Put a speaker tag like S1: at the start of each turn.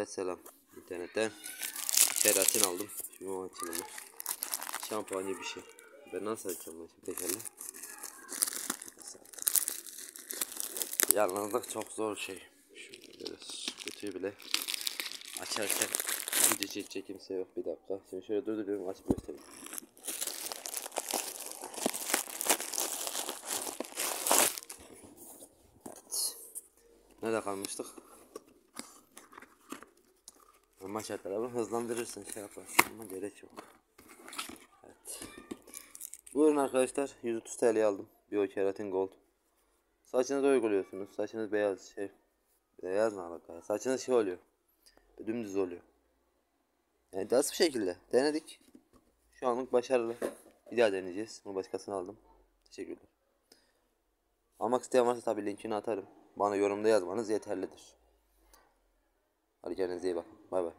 S1: Evet selam internetten keratin aldım. Şimdi o açalım. Şampuan gibi bir şey. Ben nasıl açacağım bunu şimdi tekerle? Yalnızlık çok zor şey. Şöyle kutuyu bile açarken video çekecek kimse yok bir dakika. Şimdi şöyle durduruyorum açıp göstereyim. Evet. Nerede kalmıştık? Ama şartları hızlandırırsın şey yaparsın ama gerek yok. Evet. Buyurun arkadaşlar 130 TL aldım. Bio Keratin Gold. Saçınıza uyguluyorsunuz. Saçınız beyaz şey. Beyaz mı alaka? Saçınız şey oluyor. Dümdüz oluyor. Yani nasıl bir şekilde denedik. Şu anlık başarılı. Bir daha deneyeceğiz. Bunu başkasına aldım. Teşekkürler. Almak isteyen varsa tabi linkini atarım. Bana yorumda yazmanız yeterlidir. Hadi kendinize iyi bakın. Bay bay.